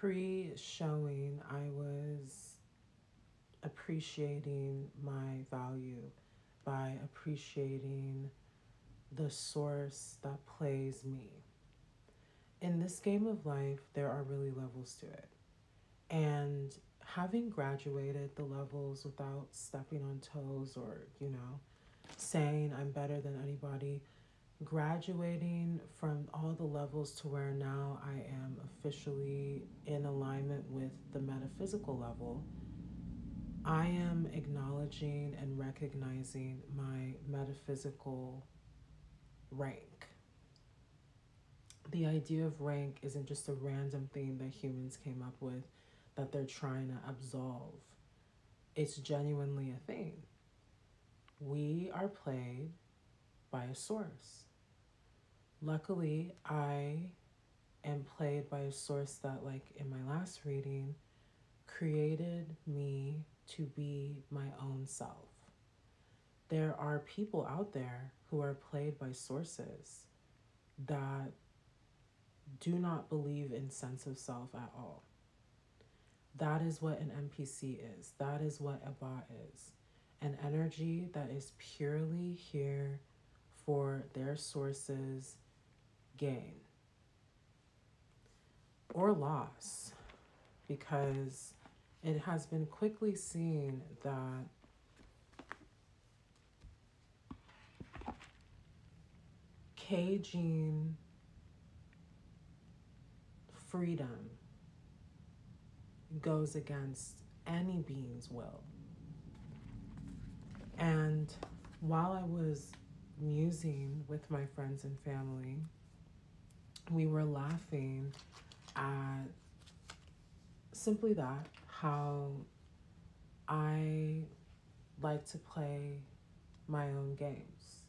pre showing, I was appreciating my value by appreciating the source that plays me. In this game of life, there are really levels to it. And having graduated the levels without stepping on toes or, you know, saying I'm better than graduating from all the levels to where now I am officially in alignment with the metaphysical level, I am acknowledging and recognizing my metaphysical rank. The idea of rank isn't just a random thing that humans came up with that they're trying to absolve. It's genuinely a thing. We are played by a source. Luckily, I am played by a source that, like in my last reading, created me to be my own self. There are people out there who are played by sources that do not believe in sense of self at all. That is what an NPC is. That is what a bot is. An energy that is purely here for their sources gain or loss because it has been quickly seen that caging freedom goes against any being's will. And while I was musing with my friends and family, we were laughing at simply that how I like to play my own games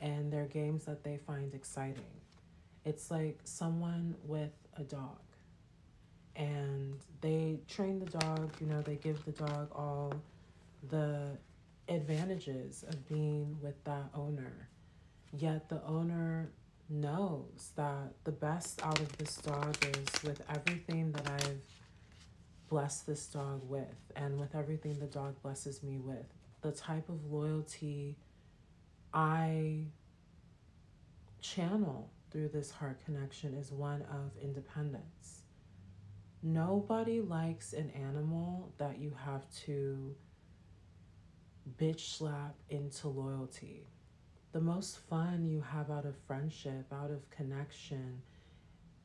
and they're games that they find exciting. It's like someone with a dog and they train the dog, you know, they give the dog all the advantages of being with that owner. Yet the owner knows that the best out of this dog is with everything that I've blessed this dog with and with everything the dog blesses me with. The type of loyalty I channel through this heart connection is one of independence. Nobody likes an animal that you have to bitch slap into loyalty the most fun you have out of friendship, out of connection,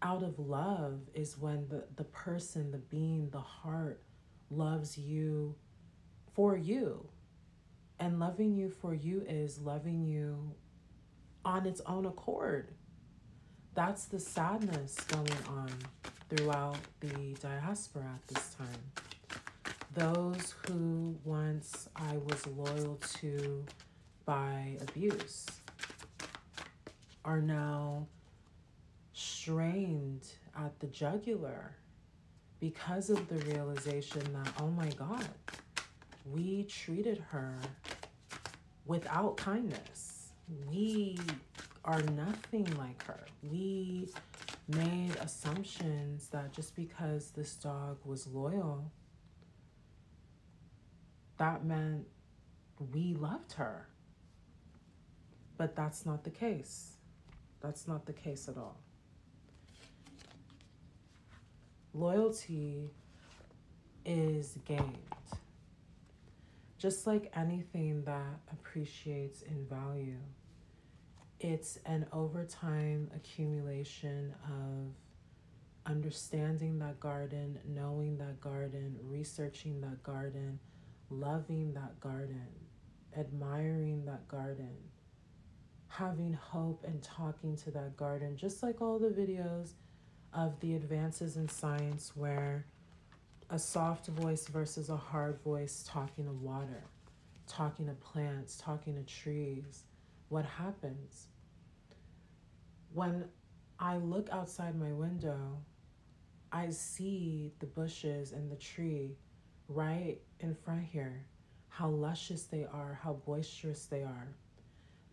out of love is when the, the person, the being, the heart loves you for you. And loving you for you is loving you on its own accord. That's the sadness going on throughout the diaspora at this time. Those who once I was loyal to by abuse are now strained at the jugular because of the realization that, oh my God, we treated her without kindness. We are nothing like her. We made assumptions that just because this dog was loyal, that meant we loved her. But that's not the case. That's not the case at all. Loyalty is gained. Just like anything that appreciates in value, it's an overtime accumulation of understanding that garden, knowing that garden, researching that garden, loving that garden, admiring that garden, having hope and talking to that garden, just like all the videos of the advances in science where a soft voice versus a hard voice talking to water, talking to plants, talking to trees. What happens? When I look outside my window, I see the bushes and the tree right in front here, how luscious they are, how boisterous they are.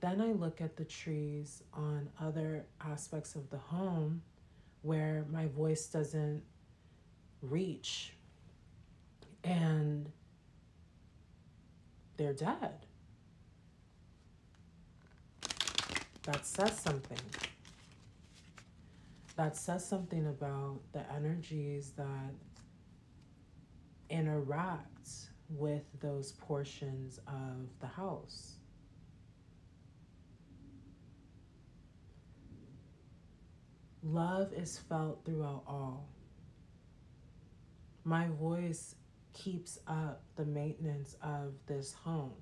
Then I look at the trees on other aspects of the home where my voice doesn't reach and they're dead. That says something. That says something about the energies that interact with those portions of the house. Love is felt throughout all. My voice keeps up the maintenance of this home.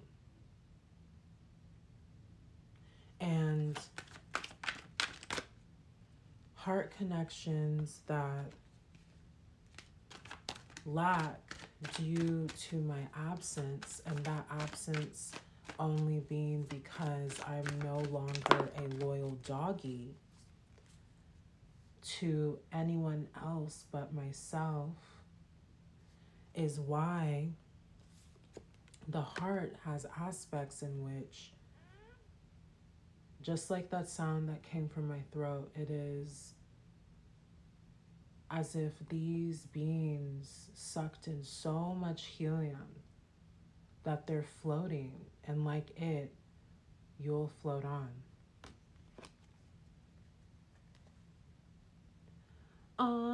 And heart connections that lack due to my absence, and that absence only being because I'm no longer a loyal doggy to anyone else but myself, is why the heart has aspects in which, just like that sound that came from my throat, it is as if these beings sucked in so much helium that they're floating, and like it, you'll float on. On